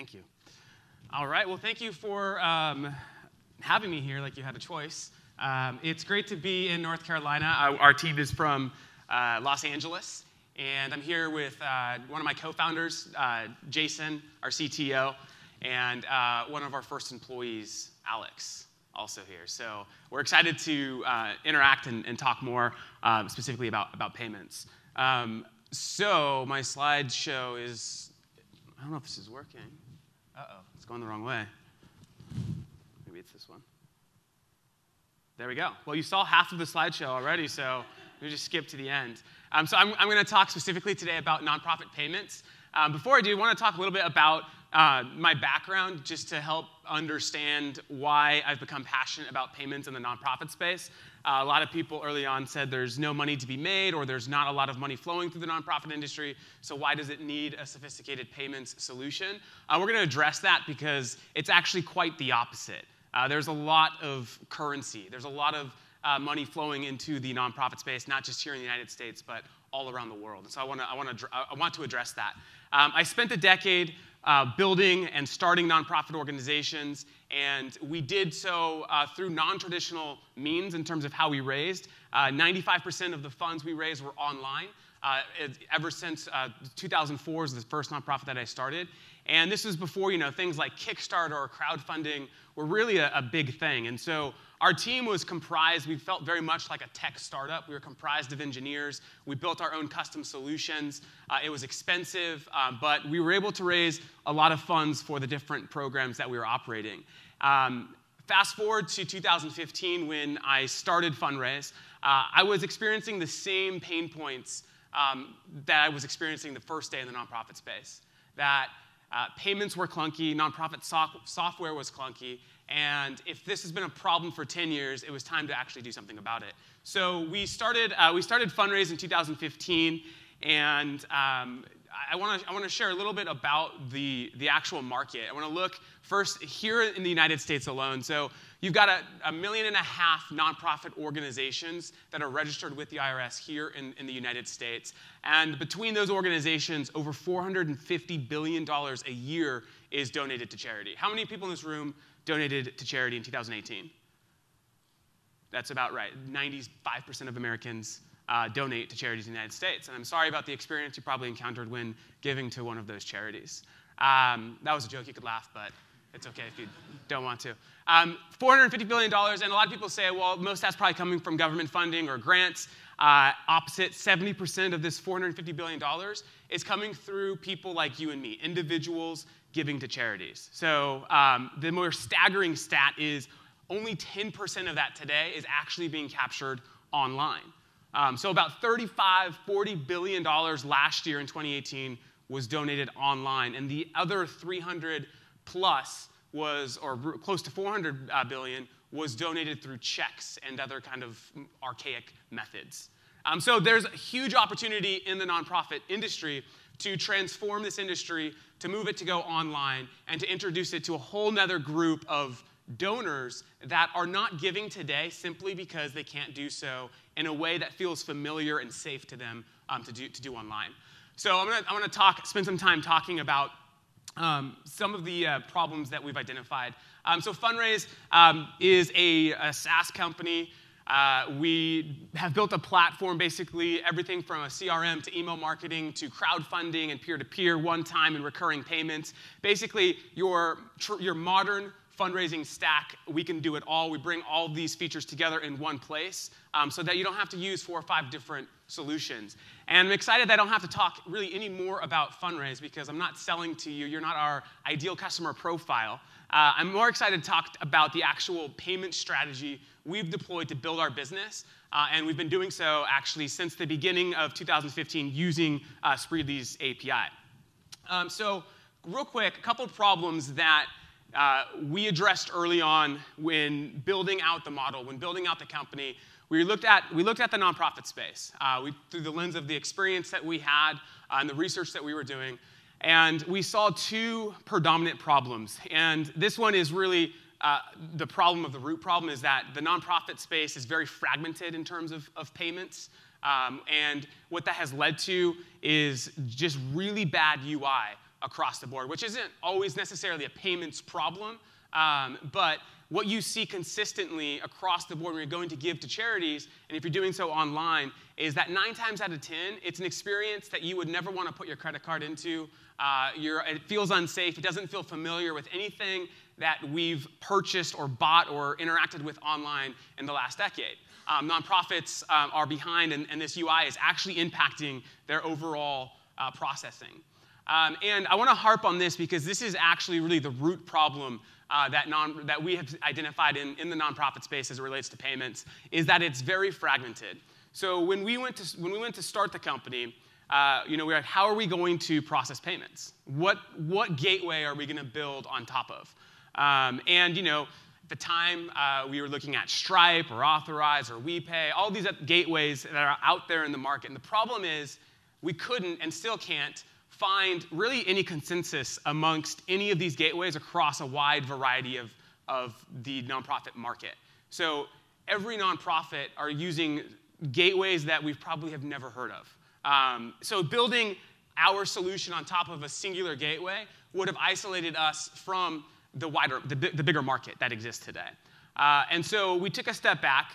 Thank you. All right. Well, thank you for um, having me here like you had a choice. Um, it's great to be in North Carolina. Uh, our team is from uh, Los Angeles, and I'm here with uh, one of my co founders, uh, Jason, our CTO, and uh, one of our first employees, Alex, also here. So we're excited to uh, interact and, and, talk more um, specifically about, about payments. Um, so my slideshow is, I don't know if this is working. Uh oh, it's going the wrong way. Maybe it's this one. There we go. Well, you saw half of the slideshow already, so we just skip to the end. Um, so I'm, I'm going to talk specifically today about nonprofit payments. Um, before I do, I want to talk a little bit about uh, my background just to help understand why I've become passionate about payments in the nonprofit space. Uh, a lot of people early on said there's no money to be made or there's not a lot of money flowing through the nonprofit industry, so why does it need a sophisticated payments solution? Uh, we're going to address that because it's actually quite the opposite. Uh, there's a lot of currency, there's a lot of uh, money flowing into the nonprofit space, not just here in the United States, but all around the world. And so I, wanna, I, wanna, I want to address that. Um, I spent a decade uh, building and starting nonprofit organizations, and we did so uh, through non traditional means in terms of how we raised. 95% uh, of the funds we raised were online. Uh, ever since uh, 2004 was the first nonprofit that I started. And this was before, you know, things like Kickstarter or crowdfunding were really a, a, big thing. And so our team was comprised, we felt very much like a tech startup. We were comprised of engineers. We built our own custom solutions. Uh, it was expensive, uh, but we were able to raise a lot of funds for the different programs that we were operating. Um, fast forward to 2015 when I started Funraise, uh, I was experiencing the same pain points um, that I was experiencing the first day in the nonprofit space. That uh, payments were clunky, nonprofit so- software was clunky, and if this has been a problem for 10 years, it was time to actually do something about it. So we started, uh, we started Funraise in 2015, and um, I want to I wanna share a little bit about the, the actual market. I want to look first here in the United States alone. So you've got a, a, million and a half nonprofit organizations that are registered with the IRS here in, in the United States. And between those organizations, over $450 billion a year is donated to charity. How many people in this room donated to charity in 2018? That's about right. 95% of Americans uh, donate to charities in the United States. And I'm sorry about the experience you probably encountered when giving to one of those charities. Um, that was a joke, you could laugh, but it's okay if you don't want to. Um, $450 billion, and a lot of people say, well, most of that's probably coming from government funding or grants. Uh, opposite, 70% of this $450 billion is coming through people like you and me, individuals giving to charities. So um, the more staggering stat is only 10% of that today is actually being captured online. Um, so about 35, 40 billion dollars last year in 2018 was donated online, and the other 300 plus was, or close to 400 uh, billion, was donated through checks and other kind of archaic methods. Um, so there's a huge opportunity in the nonprofit industry to transform this industry, to move it to go online, and to introduce it to a whole nother group of donors that are not giving today simply because they can't do so in a way that feels familiar and safe to them um, to, do, to do online. So I'm gonna, I'm gonna talk, spend some time talking about um, some of the uh, problems that we've identified. Um, so Funraise um, is a, a, SaaS company. Uh, we have built a platform, basically everything from a CRM to email marketing to crowdfunding and peer-to-peer, one-time and recurring payments. Basically, your, your modern fundraising stack, we can do it all. We bring all these features together in one place um, so that you don't have to use four or five different solutions. And I'm excited that I don't have to talk really any more about Funraise because I'm not selling to you. You're not our ideal customer profile. Uh, I'm more excited to talk about the actual payment strategy we've deployed to build our business. Uh, and we've been doing so actually since the beginning of 2015 using uh, API. Um, so, real quick, a couple of problems that uh, we addressed early on when building out the model, when building out the company. We looked at, we looked at the nonprofit space uh, we, through the lens of the experience that we had uh, and the research that we were doing. And we saw two predominant problems. And this one is really uh, the problem of the root problem is that the nonprofit space is very fragmented in terms of, of payments. Um, and what that has led to is just really bad UI across the board, which isn't always necessarily a payments problem. Um, but what you see consistently across the board when you're going to give to charities, and if you're doing so online, is that nine times out of 10, it's an experience that you would never want to put your credit card into. Uh, it feels unsafe. It doesn't feel familiar with anything that we've purchased or bought or interacted with online in the last decade. Um, nonprofits um, are behind, and, and, this UI is actually impacting their overall uh, processing. Um, and I want to harp on this because this is actually really the root problem uh, that, non, that we have identified in, in the nonprofit space as it relates to payments is that it's very fragmented. So when we went to, when we went to start the company, uh, you know, we are like, how are we going to process payments? What, what gateway are we going to build on top of? Um, and, you know, at the time, uh, we were looking at Stripe or Authorize or WePay, all these gateways that are out there in the market. And the problem is we couldn't and still can't find really any consensus amongst any of these gateways across a wide variety of, of the nonprofit market. So every nonprofit are using gateways that we probably have never heard of. Um, so building our solution on top of a singular gateway would have isolated us from the wider, the, the bigger market that exists today. Uh, and so we took a step back.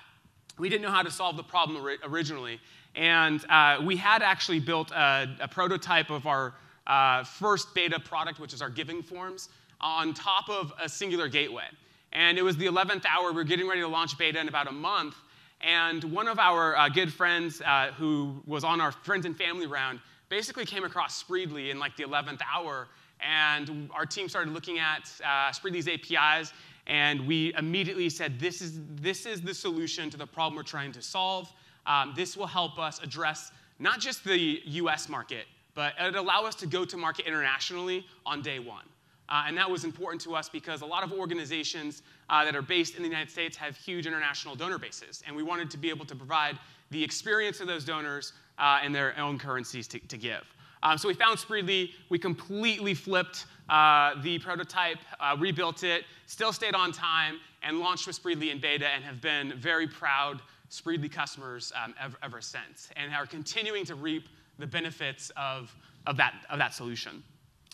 We didn't know how to solve the problem originally. And uh, we had actually built a, a prototype of our uh, first beta product, which is our giving forms, on top of a singular gateway. And it was the 11th hour. We were getting ready to launch beta in about a month. And one of our uh, good friends uh, who was on our friends and family round basically came across Spreedly in like the 11th hour. And our team started looking at uh, Spreedly's APIs. And we immediately said, this is, this is the solution to the problem we're trying to solve. Um, this will help us address not just the US market, but it allowed us to go to market internationally on day one. Uh, and that was important to us because a lot of organizations uh, that are based in the United States have huge international donor bases. And we wanted to be able to provide the experience of those donors uh, in their own currencies to, to give. Um, so we found Spreedly, we completely flipped uh, the prototype, uh, rebuilt it, still stayed on time, and launched with Spreedly in beta and have been very proud Spreedly customers um, ever, ever since and are continuing to reap the benefits of, of, that, of that solution.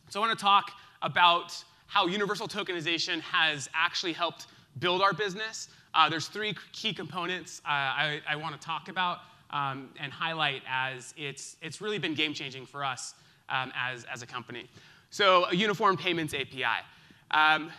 So I want to talk about how universal tokenization has actually helped build our business. Uh, there's three key components uh, I, I want to talk about um, and highlight as it's, it's really been game changing for us um, as, as a company. So, a uniform payments API. Um,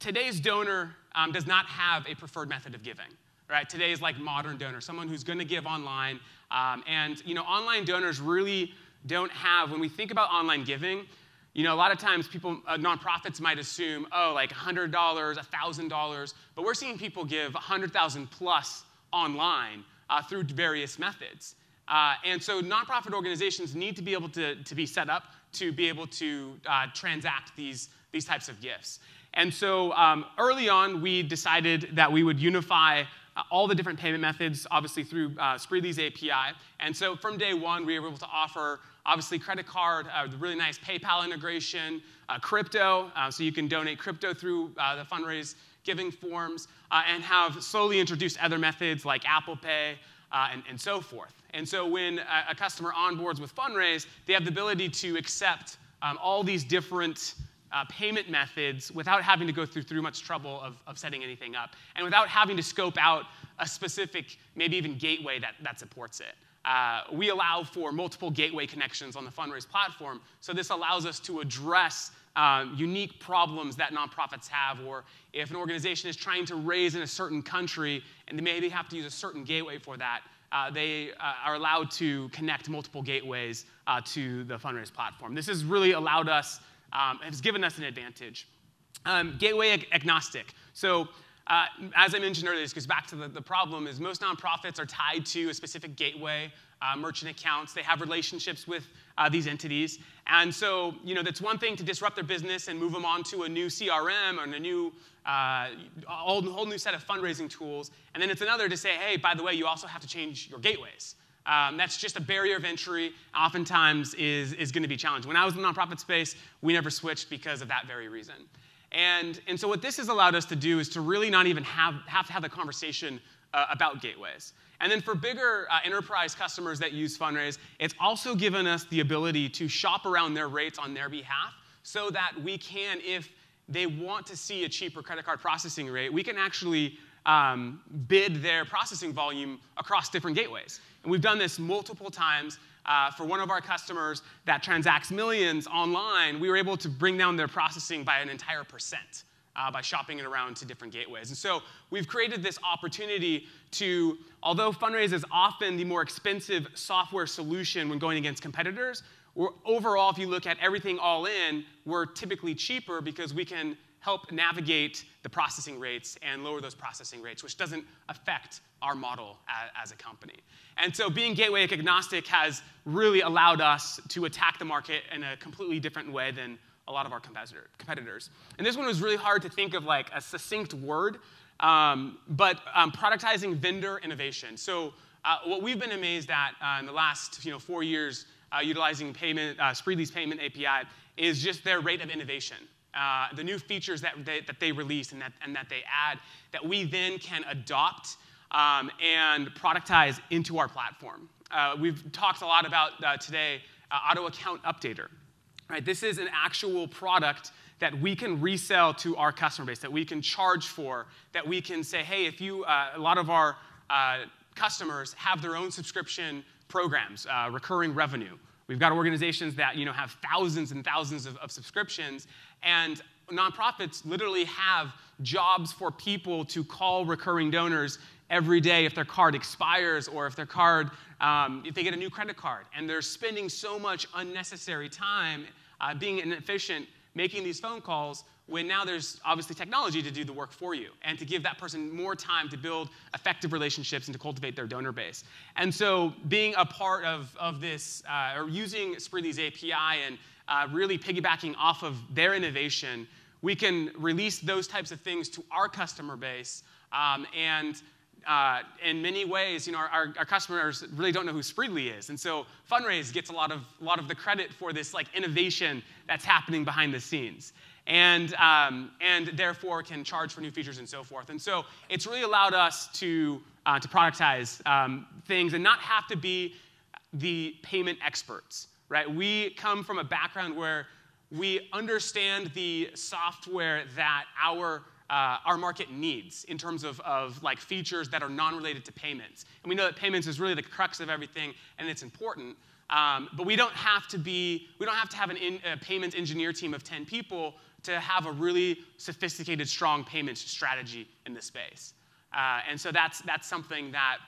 today's donor um, does not have a preferred method of giving. Right? Today is like modern donor, someone who's going to give online. Um, and you know, online donors really don't have, when we think about online giving, you know, a lot of times people, uh, nonprofits might assume, oh, like $100, $1,000, but we're seeing people give 100,000 plus online uh, through various methods. Uh, and so nonprofit organizations need to be able to, to be set up to be able to uh, transact these, these types of gifts. And so um, early on, we decided that we would unify uh, all the different payment methods, obviously through uh, Spreedly's API. And so from day one, we were able to offer obviously credit card, uh, really nice PayPal integration, uh, crypto, uh, so you can donate crypto through uh, the Funraise giving forms, and have slowly introduced other methods like Apple Pay and, and, so forth. And so when a, a, customer onboards with Funraise, they have the ability to accept um, all these different payment methods without having to go through, through much trouble of, of setting anything up, and without having to scope out a specific, maybe even gateway that, that supports it. Uh, we allow for multiple gateway connections on the Funraise platform. So this allows us to address um, unique problems that nonprofits have, or if an organization is trying to raise in a certain country and they maybe have to use a certain gateway for that, uh, they uh, are allowed to connect multiple gateways uh, to the Funraise platform. This has really allowed us, um, has given us an advantage. Um, gateway ag- agnostic. So uh, as I mentioned earlier, this goes back to the, the problem is most nonprofits are tied to a specific gateway, uh, merchant accounts. They have relationships with uh, these entities. And so, you know, that's one thing to disrupt their business and move them on to a new CRM or a new, uh, whole new set of fundraising tools. And then it's another to say, hey, by the way, you also have to change your gateways. Um, that's just a barrier of entry, oftentimes is, is going to be challenged. When I was in the nonprofit space, we never switched because of that very reason. And, and so what this has allowed us to do is to really not even have, have to have the conversation uh, about gateways. And then for bigger uh, enterprise customers that use Funraise, it's also given us the ability to shop around their rates on their behalf so that we can, if they want to see a cheaper credit card processing rate, we can actually um, bid their processing volume across different gateways. And we've done this multiple times. Uh, for one of our customers that transacts millions online, we were able to bring down their processing by an entire percent uh, by shopping it around to different gateways. And so we've created this opportunity to, although Funraise is often the more expensive software solution when going against competitors, overall, if you look at everything all in, we're typically cheaper because we can help navigate the processing rates and lower those processing rates, which doesn't affect our model as, as, a company. And so being gateway agnostic has really allowed us to attack the market in a completely different way than a lot of our competitor, competitors. And this one was really hard to think of like a succinct word, um, but um, productizing vendor innovation. So uh, what we've been amazed at uh, in the last you know, four years uh, utilizing payment, uh, payment API is just their rate of innovation. Uh, the new features that they, that they release and that, and that they add that we then can adopt um, and productize into our platform. Uh, we've talked a lot about today auto account updater. Right? This is an actual product that we can resell to our customer base, that we can charge for, that we can say, hey, if you, uh, a lot of our uh, customers have their own subscription programs, uh, recurring revenue. We've got organizations that you know, have thousands and thousands of, of subscriptions, and nonprofits literally have jobs for people to call recurring donors every day if their card expires or if their card, um, if they get a new credit card. And they're spending so much unnecessary time uh, being inefficient making these phone calls when now there's obviously technology to do the work for you and to give that person more time to build effective relationships and to cultivate their donor base. And so being a part of, of this uh, or using Spreedly's API and uh, really piggybacking off of their innovation, we can release those types of things to our customer base um, and uh, in many ways, you know, our, our, customers really don't know who Spreedly is. And so Funraise gets a lot of, a lot of the credit for this like innovation that's happening behind the scenes. And, um, and therefore can charge for new features and so forth. And so it's really allowed us to, uh, to productize um, things and not have to be the payment experts, right? We come from a background where we understand the software that our uh, our market needs in terms of, of like features that are non-related to payments. And we know that payments is really the crux of everything, and it's important. Um, but we don't have to be, we don't have to have an in, a payments engineer team of 10 people to have a really sophisticated, strong payments strategy in this space. Uh, and so that's, that's something that,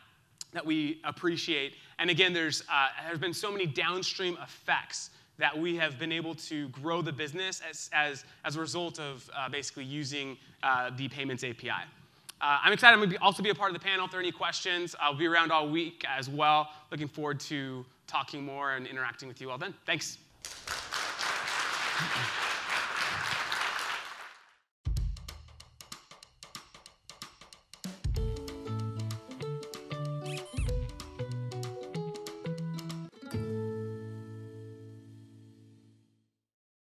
that we appreciate. And again, there's, uh, there's been so many downstream effects that we have been able to grow the business as, as, as a result of uh, basically using uh, the payments API. Uh, I'm excited. I'm going to also be a part of the panel. If there are any questions, I'll be around all week as well. Looking forward to talking more and interacting with you all then. Thanks.